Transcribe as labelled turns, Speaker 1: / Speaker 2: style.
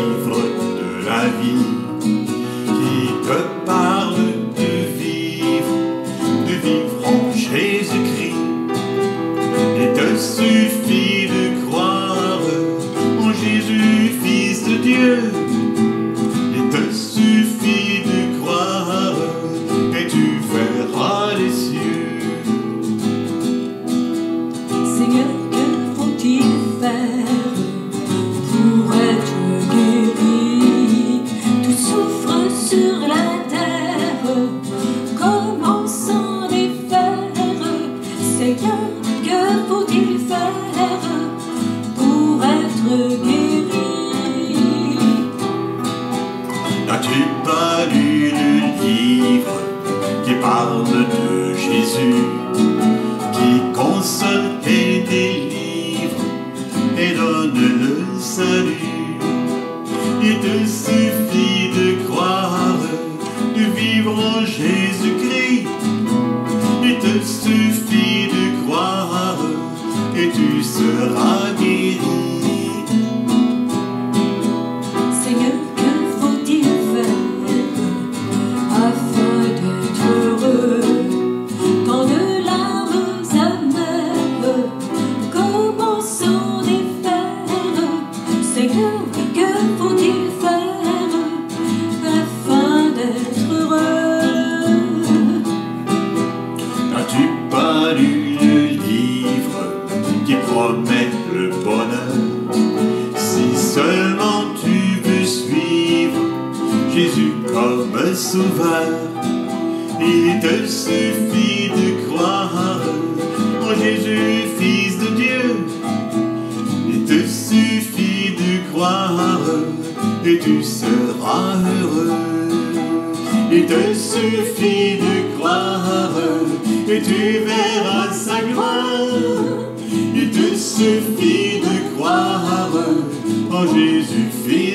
Speaker 1: livre de la vie N'as-tu pas lu le livre qui parle de Jésus, qui console et délivre et donne le salut? Il te suffit de croire, de vivre en Jésus-Christ. Il te suffit de croire et tu seras guéri. Pas livre qui promet le bonheur Si seulement tu veux suivre Jésus comme sauveur, il te suffit de croire en Jésus, Fils de Dieu. Il te suffit de croire et tu seras heureux. Il te suffit de croire et tu verras suffit de croire en Jésus, Fils